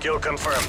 Kill confirmed.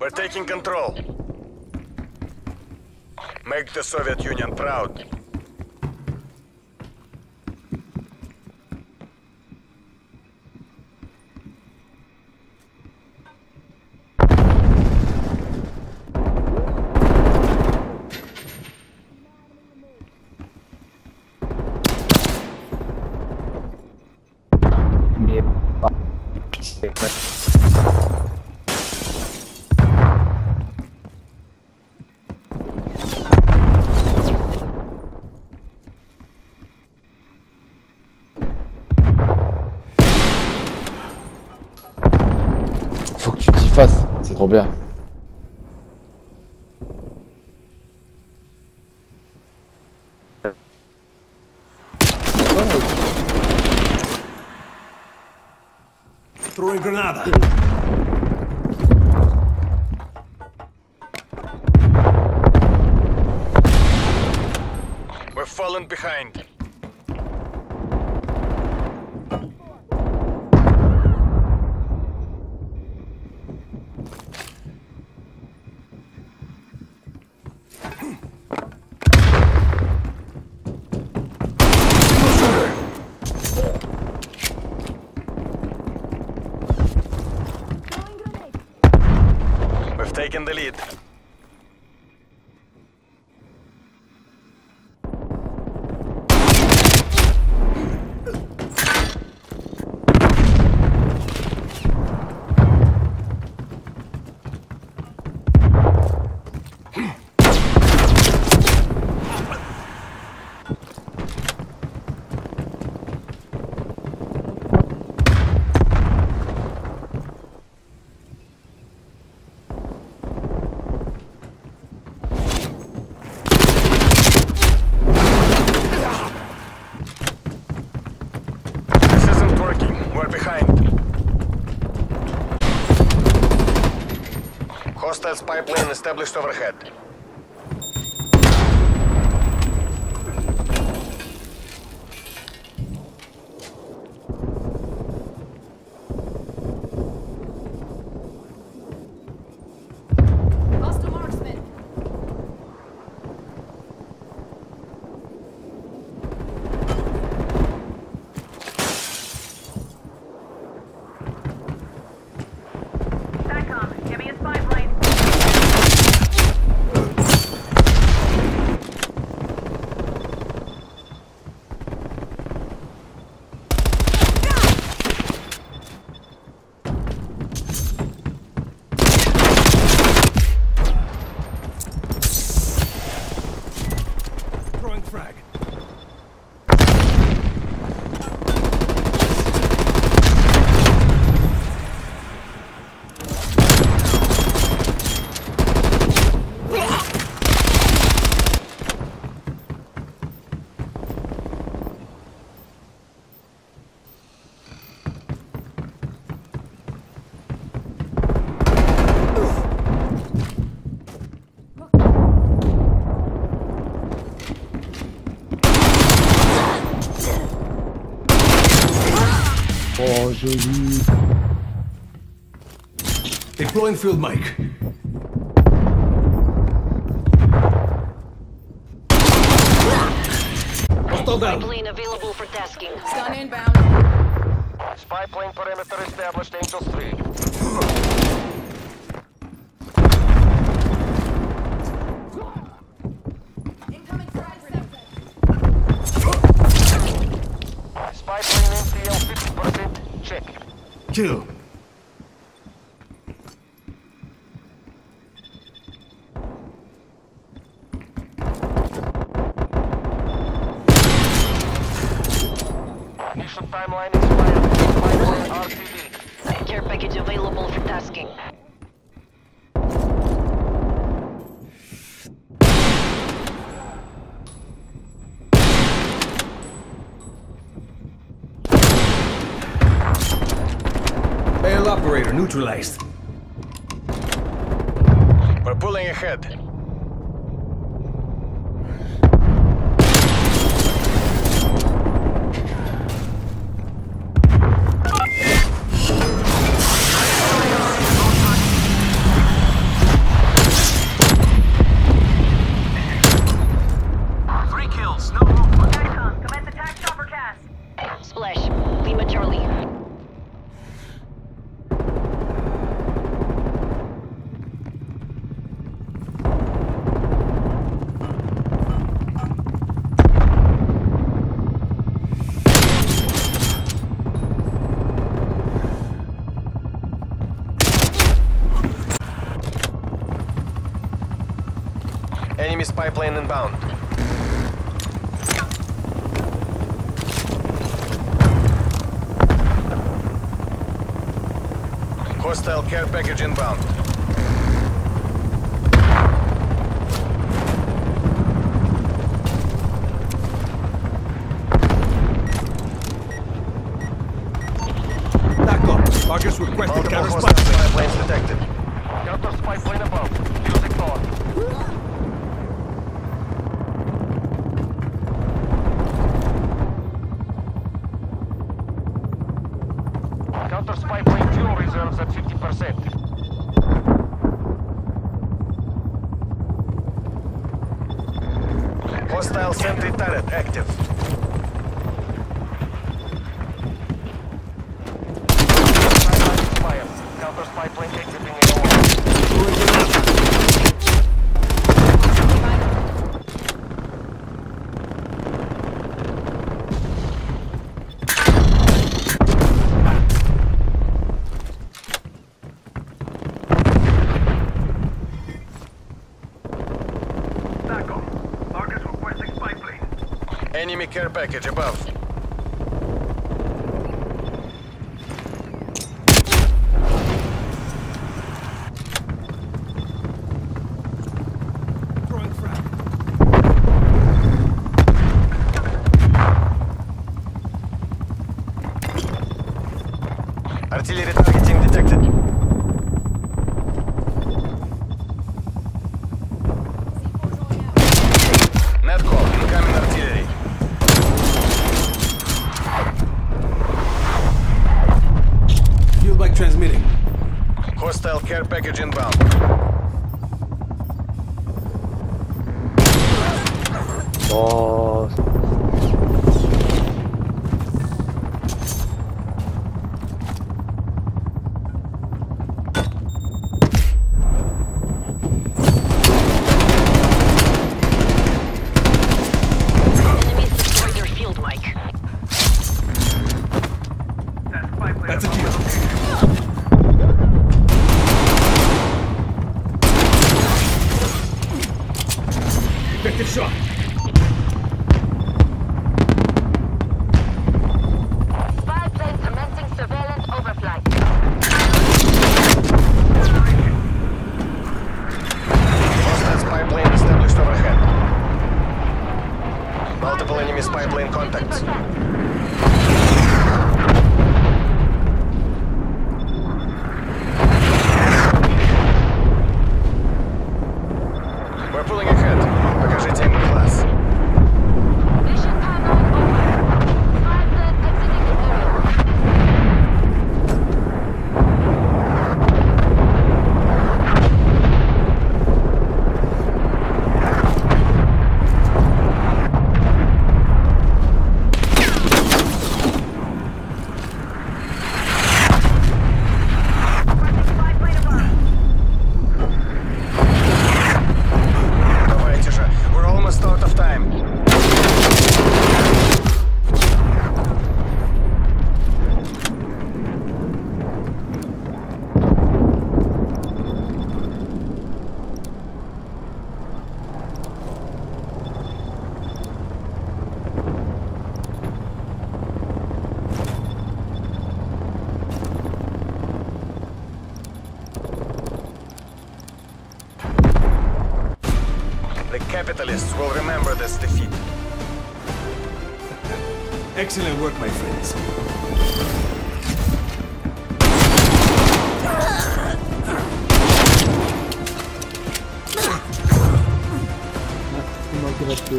We're taking control. Make the Soviet Union proud. Faut que tu t'y fasses, c'est trop bien. Throwing granada. We're falling behind. Taken the lead. This isn't working. We're behind. Hostile spy plane established overhead. Oh, joli. Deploying field mic. Hostile down. Plane available for tasking. Stun inbound. Spy plane perimeter established, Angels 3. Kill. Mission timeline expired. Spy plane RTB. Care package available for tasking. Neutralized. We're pulling ahead. Three kills, no movement. TACCOM, commence attack chopper cast. Splash. Lima Charlie. Spy plane inbound. Hostile care package inbound. Counter spy plane fuel reserves at 50%. Hostile sentry turret active. Counter spy plane exiting Enemy care package above. Shot. Spy plane commencing surveillance overflight. Hostile spy plane established overhead. Multiple enemy spy plane contacts. loyalists will remember this defeat. Excellent work, my friends.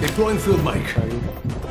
Deploying field mic.